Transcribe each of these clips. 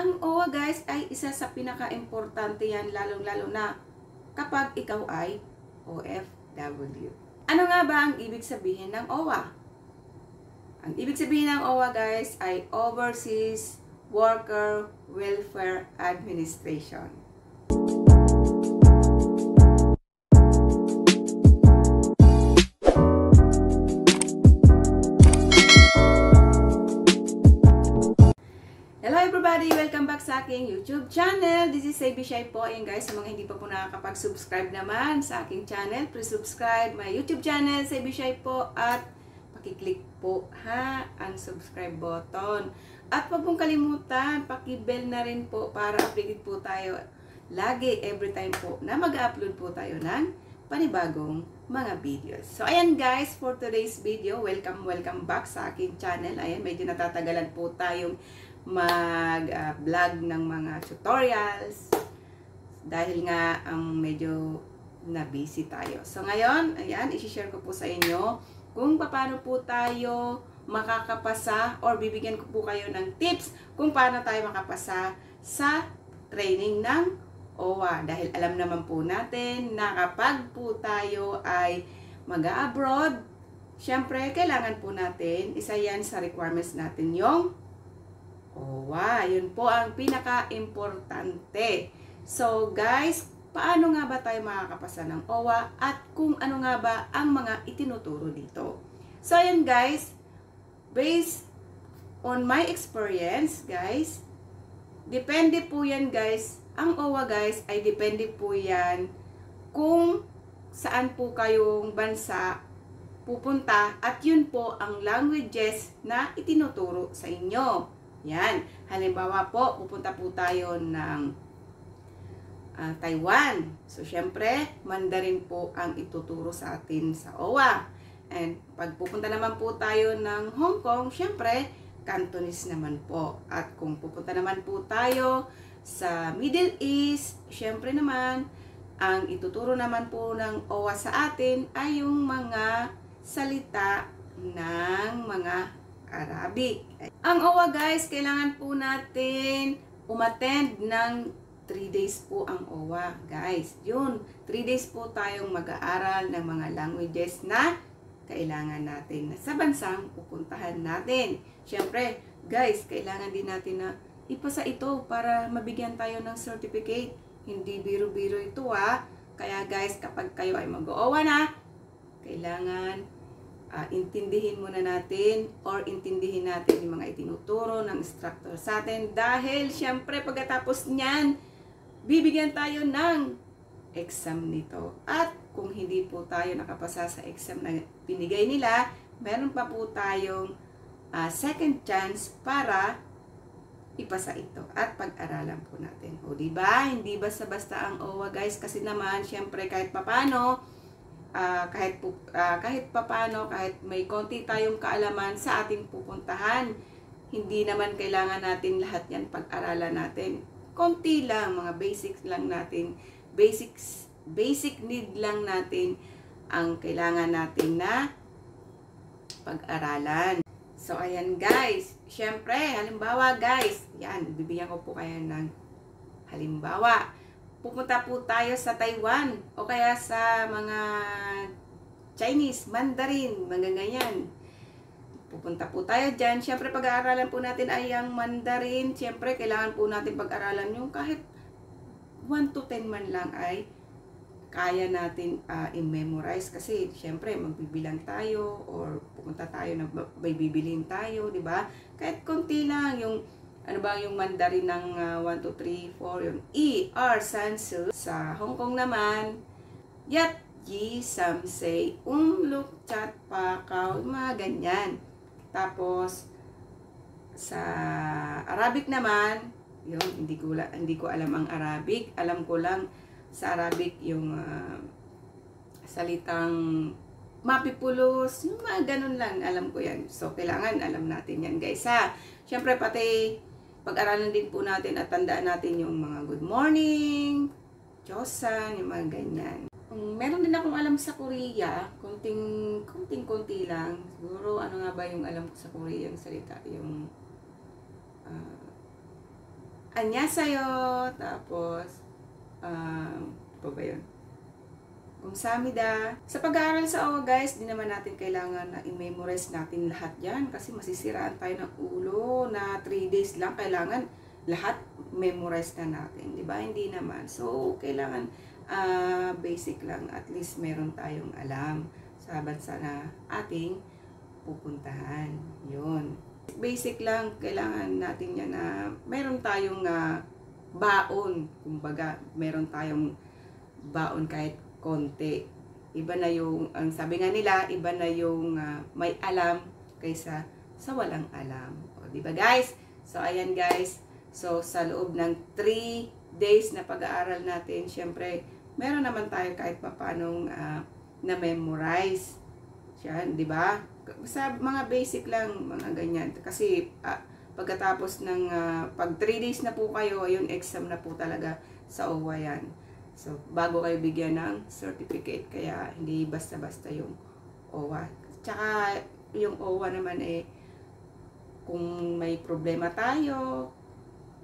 Ang OWA guys ay isa sa pinaka-importante yan lalong-lalo na kapag ikaw ay OFW. Ano nga ba ang ibig sabihin ng OWA? Ang ibig sabihin ng OWA guys ay Overseas Worker Welfare Administration. Everybody! Welcome back sa aking YouTube channel. This is Sabi Shai po. Ayan guys, sa mga hindi pa po nakakapag-subscribe naman sa aking channel, please subscribe my YouTube channel, Sabi Shai po. At pakiclick po ha ang subscribe button. At huwag pong kalimutan, pakibell na rin po para updated po tayo lagi, every time po na mag-upload po tayo ng panibagong mga videos. So, ayan guys, for today's video, welcome, welcome back sa aking channel. Ayan, medyo natatagalan po tayong mag-vlog uh, ng mga tutorials dahil nga ang medyo na busy tayo. So, ngayon, ayan, isi-share ko po sa inyo kung paano po tayo makakapasa or bibigyan ko po kayo ng tips kung paano tayo makapasa sa training ng OWA. Dahil alam naman po natin na kapag po tayo ay mag-abroad, syempre kailangan po natin, isa yan sa requirements natin yung OWA. Yun po ang pinaka-importante. So guys, paano nga ba tayo makakapasa ng OWA at kung ano nga ba ang mga itinuturo dito. So ayan guys, based on my experience guys, depende po yan guys ang OWA guys ay depende po yan kung saan po kayong bansa pupunta at yun po ang languages na itinuturo sa inyo. Yan. Halimbawa po, pupunta po tayo ng uh, Taiwan. So, syempre, Mandarin po ang ituturo sa atin sa OWA. And pag pupunta naman po tayo ng Hong Kong, syempre, Cantonese naman po. At kung pupunta naman po tayo sa Middle East, syempre naman, ang ituturo naman po ng OWA sa atin ay yung mga salita ng mga Arabic. Ang OWA guys, kailangan po natin umattend ng 3 days po ang OWA guys. Yun, 3 days po tayong mag-aaral ng mga languages na kailangan natin sa bansang pupuntahan natin. Siyempre, guys, kailangan din natin na ipasa ito para mabigyan tayo ng certificate. Hindi biro-biro ito ha. Kaya guys, kapag kayo ay mag-OWA na, kailangan uh, intindihin muna natin or intindihin natin yung mga itinuturo ng instructor sa atin dahil syempre pagkatapos niyan, bibigyan tayo ng exam nito. At kung hindi po tayo nakapasa sa exam na pinigay nila, meron pa po tayong uh, second chance para ipasa ito at pag-aralan po natin. O di ba? Hindi basta-basta ang OWA guys kasi naman syempre kahit papano uh, kahit uh, kahit papano kahit may konti tayong kaalaman sa ating pupuntahan, hindi naman kailangan natin lahat 'yan pag-aralan natin. Konti lang, mga basics lang natin. Basics basic need lang natin ang kailangan natin na pag-aralan. So, ayan guys. Siyempre, halimbawa guys. Yan, bibigyan ko po kayo ng halimbawa. Pupunta po tayo sa Taiwan o kaya sa mga Chinese, Mandarin, mga ganyan. Pupunta po tayo dyan. Siyempre, pag-aaralan po natin ay ang Mandarin. Siyempre, kailangan po natin pag-aralan yung kahit 1 to 10 man lang ay kaya natin uh, i-memorize kasi syempre magbibilang tayo or pupunta tayo na may bibilin tayo, di ba? Kahit konti lang yung ano ba yung Mandarin ng uh, 1 2 3 4 yung E R Sansu sa Hong Kong naman Yat Ji Sam Say Um Luk Chat Pa Kao mga ganyan. Tapos sa Arabic naman, yun hindi ko hindi ko alam ang Arabic, alam ko lang sa Arabic yung uh, salitang mapipulos, yung mga ganun lang, alam ko yan. So, kailangan alam natin yan guys ha. Siyempre pati pag-aralan din po natin at tandaan natin yung mga good morning, Diyosan, yung mga ganyan. Meron din akong alam sa Korea, kunting, kunting konti lang. Siguro, ano nga ba yung alam ko sa Korea, yung salita, yung uh, anya sa'yo, tapos, um, pa ba yun? Kumsamida. Sa pag-aaral sa OWA guys, di naman natin kailangan na i-memorize natin lahat yan kasi masisiraan tayo ng ulo na 3 days lang. Kailangan lahat memorize na natin. Di ba? Hindi naman. So, kailangan uh, basic lang. At least meron tayong alam sa bansa na ating pupuntahan. Yun. Basic lang. Kailangan natin yan na meron tayong uh, baon. Kumbaga, meron tayong baon kahit konti. Iba na yung, ang sabi nga nila, iba na yung uh, may alam kaysa sa walang alam. O, ba guys? So, ayan guys. So, sa loob ng 3 days na pag-aaral natin, syempre, meron naman tayo kahit papanong uh, na-memorize. Yan, di ba? Sa mga basic lang, mga ganyan. Kasi, uh, pagkatapos ng, uh, pag 3 days na po kayo, yung exam na po talaga sa OWA yan. So, bago kayo bigyan ng certificate, kaya hindi basta-basta yung OWA. Tsaka, yung OWA naman eh, kung may problema tayo,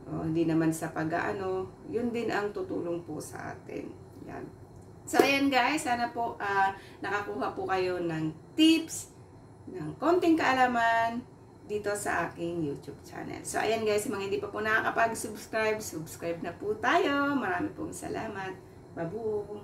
o, hindi naman sa pag-ano, yun din ang tutulong po sa atin. Yan. So, ayan guys, sana po uh, nakakuha po kayo ng tips, ng konting kaalaman, dito sa aking YouTube channel. So, ayan guys, mga hindi pa po nakakapag-subscribe, subscribe na po tayo. Marami pong salamat. Babu!